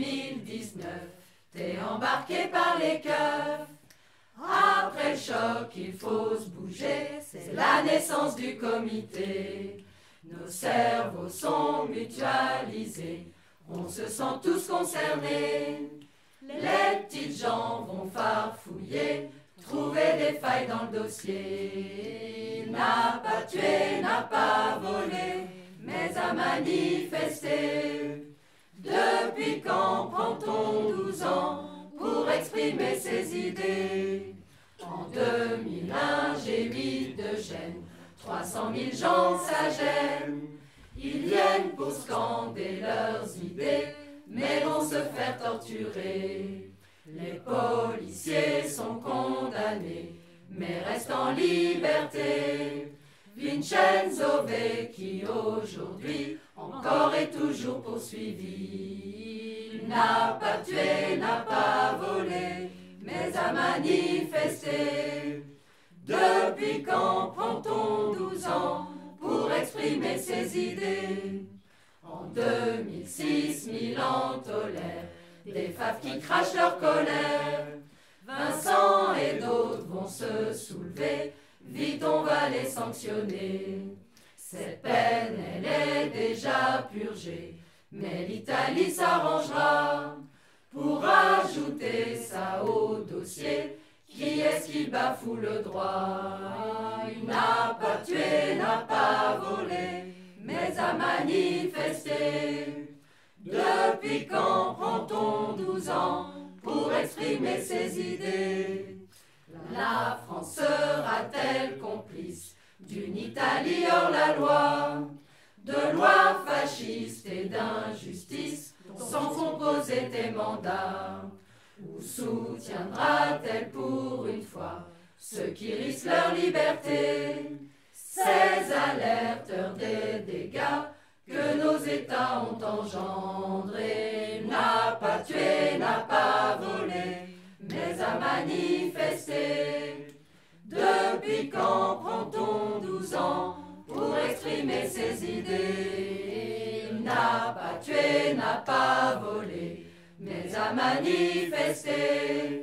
2019, t'es embarqué par les keufs. Après choc, il faut se bouger, c'est la naissance du comité. Nos cerveaux sont mutualisés, on se sent tous concernés. Les petites gens vont farfouiller, trouver des failles dans le dossier. N'a pas tué, n'a pas volé, mais a manifesté. Quand prend-on 12 ans pour exprimer ses idées En 2001, j'ai mis de gêne, 300 000 gens s'agènent. Ils viennent pour scander leurs idées, mais vont se faire torturer. Les policiers sont condamnés, mais restent en liberté. Vincenzo qui aujourd'hui encore et toujours poursuivi. N'a pas tué, n'a pas volé, mais a manifesté. Depuis quand prend-on 12 ans pour exprimer ses idées? En 2006, Milan tolère des faves qui crachent leur colère. Vincent et d'autres vont se soulever, vite on va les sanctionner. Cette peine, elle est déjà purgée, mais l'Italie s'arrangera pour ajouter ça au dossier. Qui est-ce qui bafoue le droit? Il n'a pas tué, n'a pas volé, mais a manifesté. Depuis quand prend-on 12 ans pour exprimer ses idées? La France sera-t-elle complice d'une Italie hors la loi? De lois fascistes et d'injustice sans composer tes mandats. Ou soutiendra-t-elle pour une fois ceux qui risquent leur liberté? Ces alerteurs des dégâts que nos États ont engendré n'a pas tué, n'a pas volé, mais a manifesté. Depuis quand prend-on 12 ans exprimer ses idées N'a pas tué, n'a pas volé, mais a manifesté.